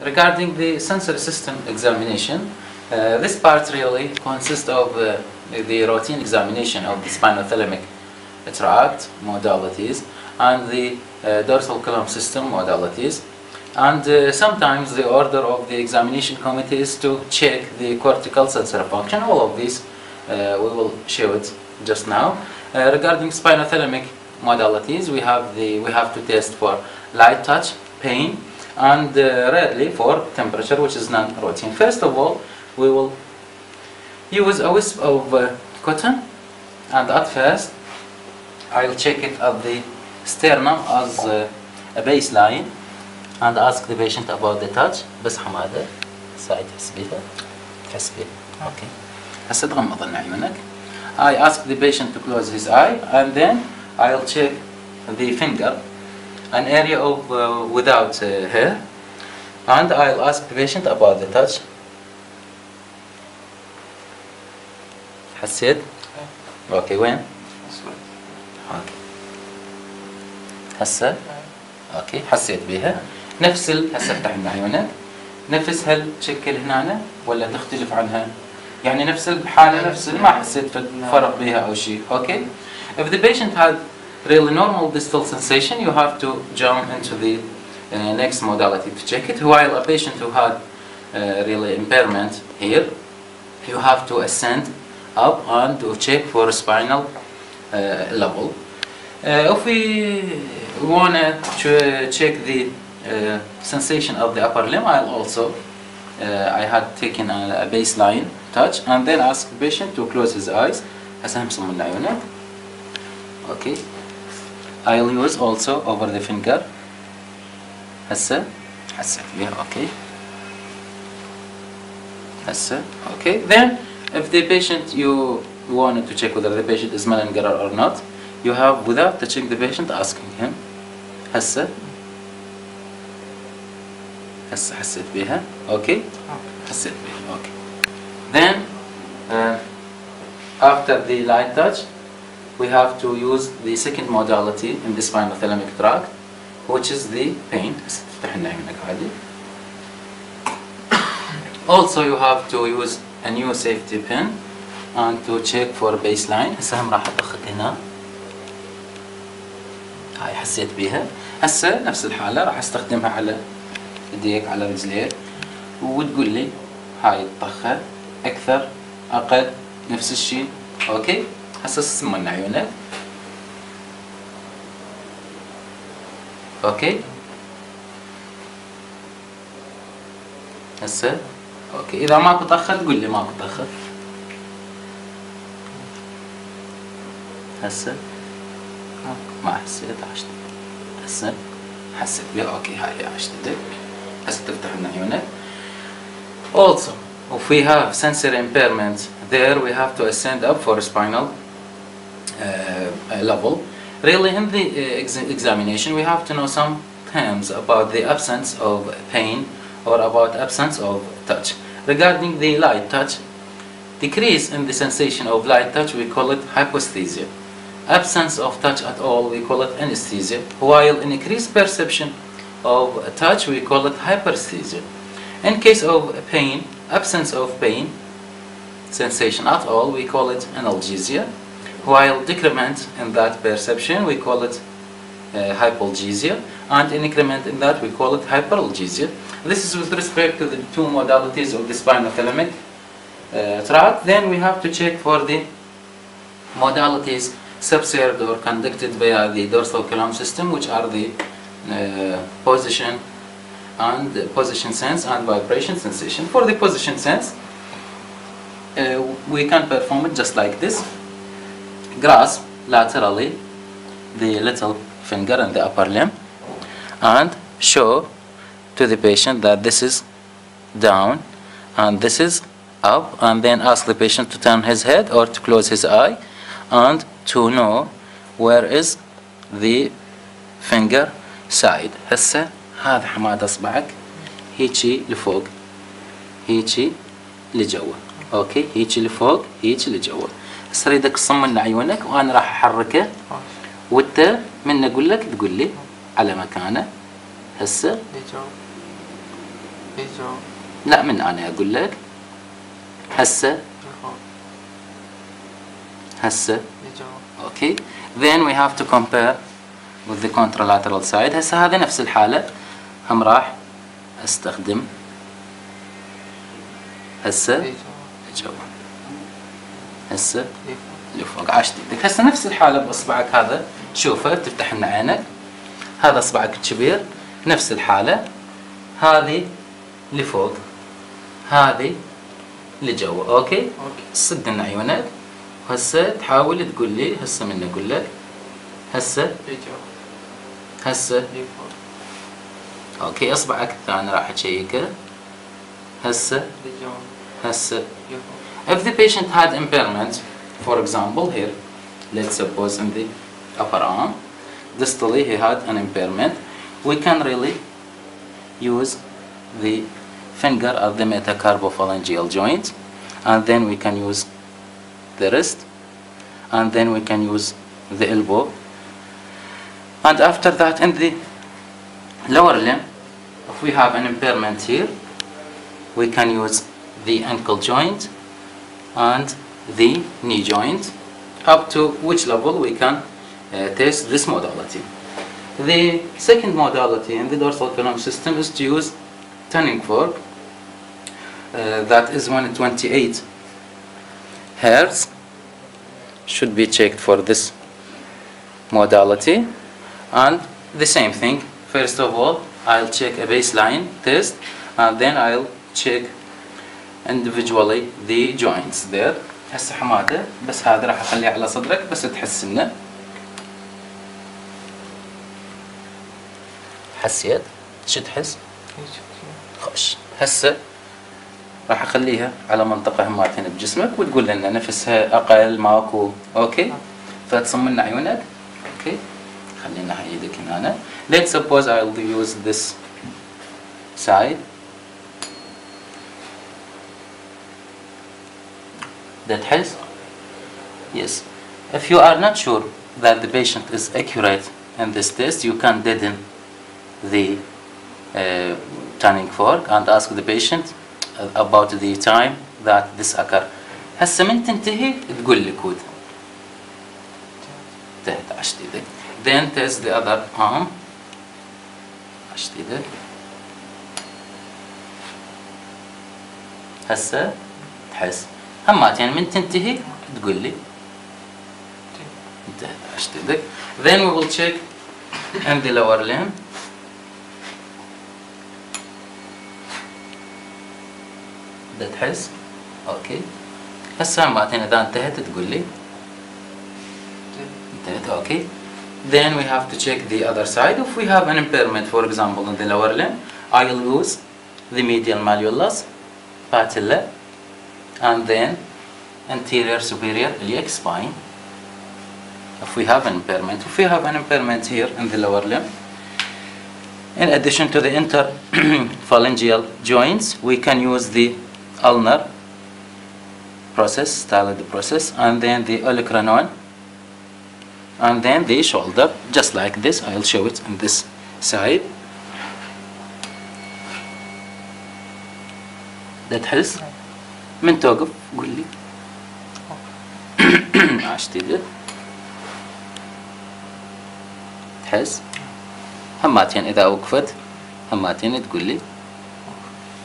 Regarding the sensory system examination, uh, this part really consists of uh, the routine examination of the spinothalamic tract modalities and the uh, dorsal column system modalities. And uh, sometimes the order of the examination committee is to check the cortical sensory function. All of these uh, we will show it just now. Uh, regarding spinothalamic modalities, we have the we have to test for light touch, pain, and uh, rarely for temperature, which is non-routine. First of all, we will use a wisp of uh, cotton, and at first, I'll check it at the sternum as uh, a baseline, and ask the patient about the touch. بس حمادة ساعد تحس بيها تحس بيها اوكي هسه تغمض لنا عيونك I ask the patient to close his eye and then I'll check the finger An area of uh, without uh, hair and I'll ask the patient about the touch. حسيت؟ أوكي وين؟ أوكي هسه أوكي حسيت بيها نفس ال... هسه افتح لنا عيونك نفس هالشكل هنا ولا تختلف عنها؟ يعني نفس الحالة نفس ما حسيت فرق بها أو شيء. أوكي if the patient had really normal distal sensation you have to jump into the uh, next modality to check it while a patient who had uh, really impairment here you have to ascend up and to check for spinal uh, level uh, if we want to check the uh, sensation of the upper limb I'll also uh, I had taken a, a baseline touch and then ask the patient to close his eyes هسه همسم من عيونك I will use also over the finger. هسه هسه yeah okay. هسه okay. Then if the patient you wanted to check whether the patient is malingerer or not you have without touching the patient asking him هسه هسه حسيت بيها okay. حسيت okay. Then uh, after the light touch we have to use the second modality in the spinothalamic tract which is the pain. Also you have to use a new safety pin and to check for baseline. هسه هم راح ادخل هنا. هاي حسيت بيها. هسه نفس الحالة راح أستخدمها على ايديك على رجليك. وتقول لي هاي الطخة أكثر أقل نفس الشيء. أوكي؟ هسه سمنا عيونك أوكي. هسه. أوكي. إذا ماكو طخة تقول لي ماكو طخة هسه. ما حسيت عشت. هسه. حسيت بها أوكي هاي هي عشتك هسه تفتح لنا عيونك also have sensory impairment there we have to ascend up for spinal level. Really in the uh, ex examination we have to know some terms about the absence of pain or about absence of touch. Regarding the light touch decrease in the sensation of light touch we call it hypoesthesia absence of touch at all, we call it anesthesia, while in increased perception of touch, we call it hyperesthesia. In case of pain, absence of pain, sensation at all, we call it analgesia, while decrement in that perception, we call it uh, hypalgesia, and in increment in that, we call it hyperalgesia. This is with respect to the two modalities of the spinothalamic uh, tract. Then we have to check for the modalities subserved or conducted via the dorsal column system, which are the uh, position and position sense and vibration sensation. For the position sense, uh, we can perform it just like this Grasp laterally the little finger and the upper limb and show to the patient that this is down and this is up and then ask the patient to turn his head or to close his eye and to know where is the finger side هسه هذا حماد اصبعك هيجي لفوق هيجي لجوا اوكي هيجي لفوق هيجي لجوا هسه اريدك تصمم لنا عيونك وأنا راح أحركه. وأنت من أقول لك تقول لي على مكانه هسه. لجوا لا من أنا أقول لك. هسه. هسه. أوكي. Then we have to compare with the contralateral side. هسه هذه نفس الحالة. هم راح أستخدم. هسه. جوا هسه لفوق لفوق عاشت إيدك هسه نفس الحالة بأصبعك هذا. شوفه تفتح لنا عينك. هذا أصبعك الكبير نفس الحالة. هذه لفوق هذه لجوا أوكي؟ أوكي. صد لنا عيونك. وهسه تحاول تقول لي هسه من أقول لك. هسه. لجوا هسه. لفوق أوكي أصبعك الثاني راح أشيكه. هسه. لجوا هسه. لفوق If the patient had impairment, for example here, let's suppose in the upper arm, distally he had an impairment, we can really use the finger of the metacarpophalangeal joint, and then we can use the wrist, and then we can use the elbow. And after that, in the lower limb, if we have an impairment here, we can use the ankle joint and the knee joint up to which level we can uh, test this modality. The second modality in the dorsal column system is to use tuning fork uh, that is 128 hertz should be checked for this modality and the same thing first of all I'll check a baseline test and then I'll check individually the joints there. هسه حماده بس هذا راح أخليه على صدرك بس تحس إنه حسيت شو تحس؟ خش هسه راح أخليها على منطقة هماتين بجسمك وتقول لنا نفسها أقل ماكو. أوكي؟ فتصم لنا عيونك. أوكي؟ خلينا هاي إيدك هنا. Let's suppose I'll use this side. that helps? Yes. If you are not sure that the patient is accurate in this test, you can deaden the uh, tuning fork and ask the patient uh, about the time that this occur. هسه من تنتهي تقول It's كود. انتهت Then test the other arm. عشت ايدك. هسه تحس. هماتين من تنتهي تقول لي انتهت عشت إيدك then we will check in the lower limb ده تحس أوكي هسه هماتين اذا انتهت تقول لي انتهت أوكي then we have to check the other side if we have an impairment for example in the lower limb I'll use the medial malleolus patella and then anterior superior iliac spine if we have an impairment if we have an impairment here in the lower limb in addition to the interphalangeal joints we can use the ulnar process styloid process and then the olecranon and then the shoulder just like this. I'll show it on this side. That helps. من توقف؟ قول لي. عشتي ده تحس؟ هماتين إذا وقفت هماتين تقول لي.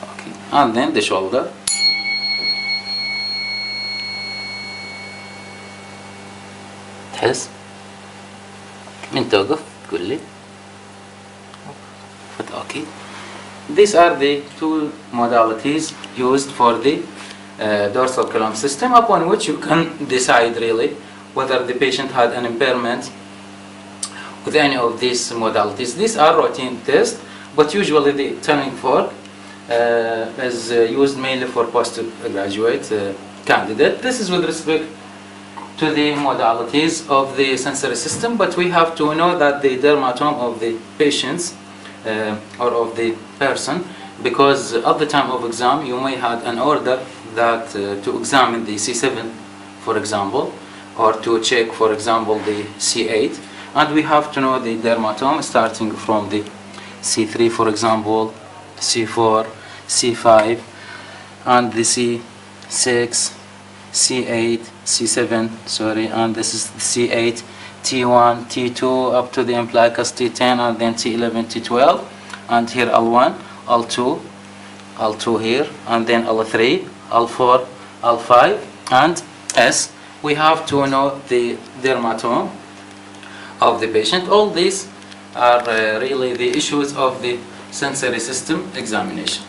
أوكي. and then the shoulder تحس؟ من توقف؟ تقول لي. okay. These are the two modalities used for the uh, dorsal column system upon which you can decide really whether the patient had an impairment with any of these modalities. These are routine tests, but usually the tuning fork uh, is uh, used mainly for postgraduate uh, candidate. This is with respect to the modalities of the sensory system, but we have to know that the dermatome of the patients uh, or of the person, because at the time of exam you may have an order that uh, to examine the C7, for example, or to check, for example, the C8, and we have to know the dermatome starting from the C3, for example, C4, C5 and the C6 C8 C7 sorry and this is the C8 T1 T2 up to the umbilicus T10 and then T11 T12 and here L1 L2 L2 here and then L3 L4 L5 and S. We have to know the dermatome of the patient. All these are uh, really the issues of the sensory system examination